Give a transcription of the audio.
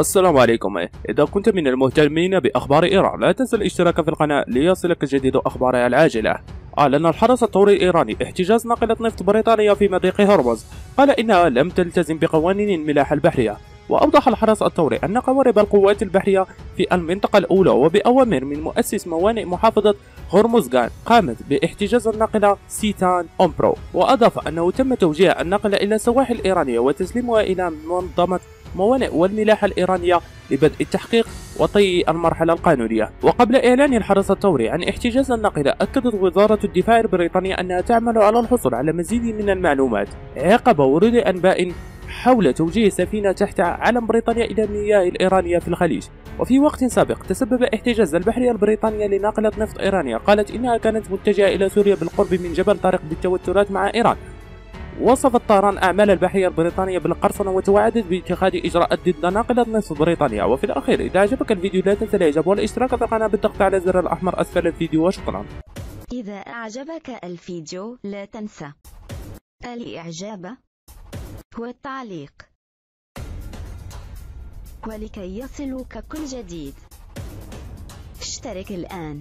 السلام عليكم. إذا كنت من المهتمين بأخبار إيران لا تنسى الاشتراك في القناة ليصلك جديد أخبارها العاجلة. أعلن الحرس الثوري الإيراني احتجاز ناقلة نفط بريطانية في مضيق هرمز. قال إنها لم تلتزم بقوانين الملاحة البحرية. وأوضح الحرس الثوري أن قوارب القوات البحرية في المنطقة الأولى وبأوامر من مؤسس موانئ محافظة هرمزغان قامت باحتجاز الناقلة سيتان أومبرو. وأضاف أنه تم توجيه الناقلة إلى السواحل الإيرانية وتسليمها إلى منظمة موانئ والملاحة الإيرانية لبدء التحقيق وطي المرحلة القانونية. وقبل إعلان الحرس الثوري عن احتجاز الناقلة أكدت وزارة الدفاع البريطانية أنها تعمل على الحصول على مزيد من المعلومات عقب ورود أنباء حول توجيه سفينة تحت علم بريطانيا إلى المياه الإيرانية في الخليج. وفي وقت سابق تسبب احتجاز البحرية البريطانية لناقلة نفط إيرانية. قالت إنها كانت متجهة إلى سوريا بالقرب من جبل طارق بالتوترات مع إيران. وصفت طهران أعمال البحرية البريطانية بالقرصنة وتوعدت باتخاذ إجراءات ضد ناقلة نصف بريطانيا. وفي الأخير إذا عجبك الفيديو لا تنسى الإعجاب والاشتراك في القناة بالضغط على الزر الأحمر. أسفل الفيديو وشكرا. إذا أعجبك الفيديو لا تنسى الإعجاب والتعليق ولكي يصلك كل جديد. اشترك الآن.